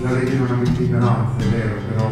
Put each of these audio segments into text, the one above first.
vorrei dire una ignoranza, è vero, però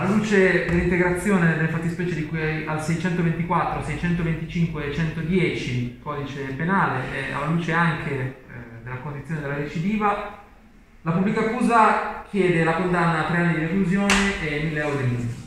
Alla luce dell'integrazione delle fattispecie di cui al 624, 625 e 110 codice penale e alla luce anche eh, della condizione della recidiva, la pubblica accusa chiede la condanna a tre anni di reclusione e 1000 euro di multa.